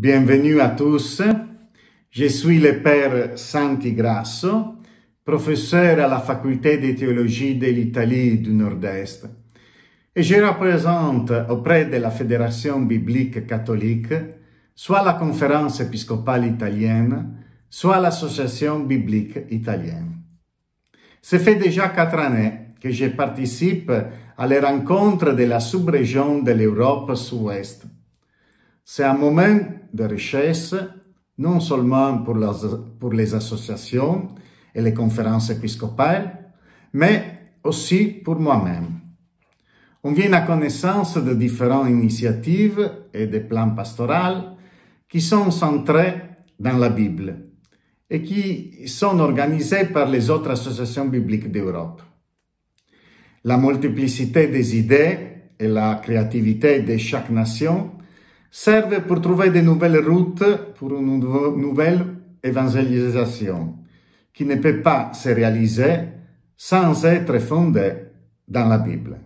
Bienvenue à tous. Je suis le Père Santi Grasso, professeur à la faculté de théologie de l'Italie du Nord-Est. Et je représente auprès de la Fédération biblique catholique soit la conférence épiscopale italienne, soit l'association biblique italienne. Ça fait déjà quatre années que je participe à les rencontres de la sous-région de l'Europe sud-ouest. C'est un moment de richesse, non seulement pour, les associations et les conférences épiscopales, mais aussi pour moi-même. On vient à connaissance de différentes initiatives et de plans pastoraux qui sont centrés dans la Bible et qui sont organisés par les autres associations bibliques d'Europe. La multiplicité des idées et la créativité de chaque nation servent pour trouver de nouvelles routes pour une nouvelle évangélisation qui ne peut pas se réaliser sans être fondée dans la Bible.